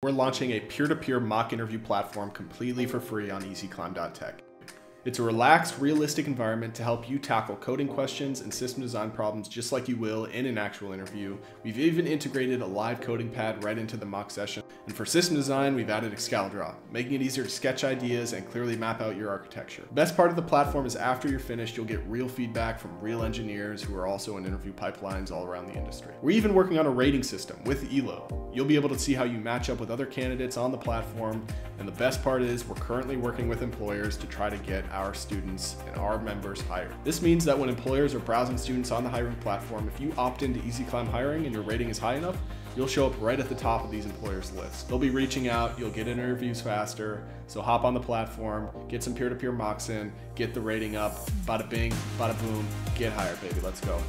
We're launching a peer-to-peer mock interview platform completely for free on easyclimb.tech. It's a relaxed, realistic environment to help you tackle coding questions and system design problems just like you will in an actual interview. We've even integrated a live coding pad right into the mock session. And for system design, we've added Excalidraw, making it easier to sketch ideas and clearly map out your architecture. Best part of the platform is after you're finished, you'll get real feedback from real engineers who are also in interview pipelines all around the industry. We're even working on a rating system with Elo. You'll be able to see how you match up with other candidates on the platform. And the best part is we're currently working with employers to try to get our students and our members hire. This means that when employers are browsing students on the hiring platform, if you opt into EasyClimb Hiring and your rating is high enough, you'll show up right at the top of these employers' lists. They'll be reaching out, you'll get interviews faster, so hop on the platform, get some peer-to-peer mocks in, get the rating up, bada bing, bada boom, get hired, baby, let's go.